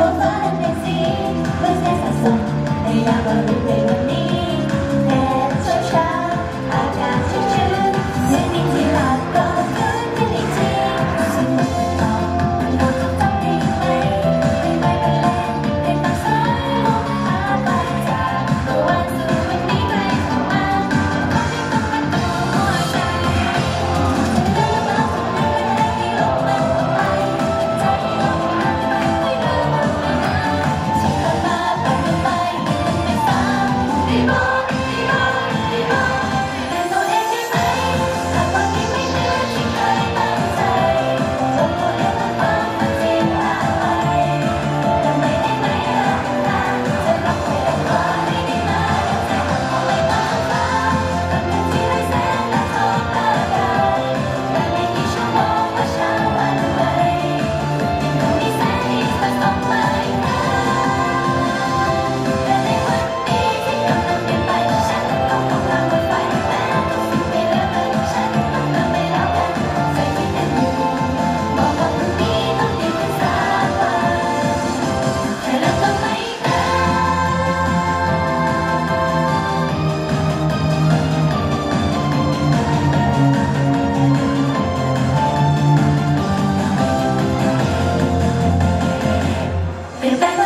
Roubar el vecino, pues a song. ella va a Been